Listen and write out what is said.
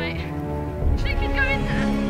mate. She can go in there.